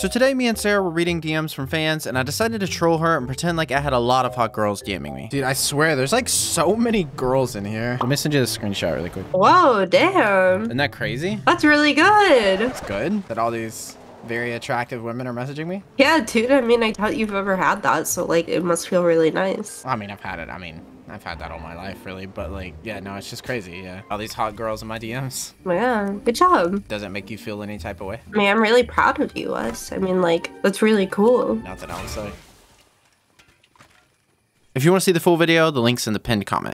So today me and Sarah were reading DMs from fans and I decided to troll her and pretend like I had a lot of hot girls DMing me. Dude, I swear, there's like so many girls in here. Let me send you the screenshot really quick. Whoa, damn. Isn't that crazy? That's really good. It's good that all these very attractive women are messaging me. Yeah, dude, I mean, I doubt you've ever had that, so like, it must feel really nice. I mean, I've had it. I mean, I've had that all my life, really. But like, yeah, no, it's just crazy. Yeah, all these hot girls in my DMs. Yeah, good job. Does it make you feel any type of way? I mean, I'm really proud of you, Wes. I mean, like, that's really cool. Nothing else. Like. If you want to see the full video, the link's in the pinned comment.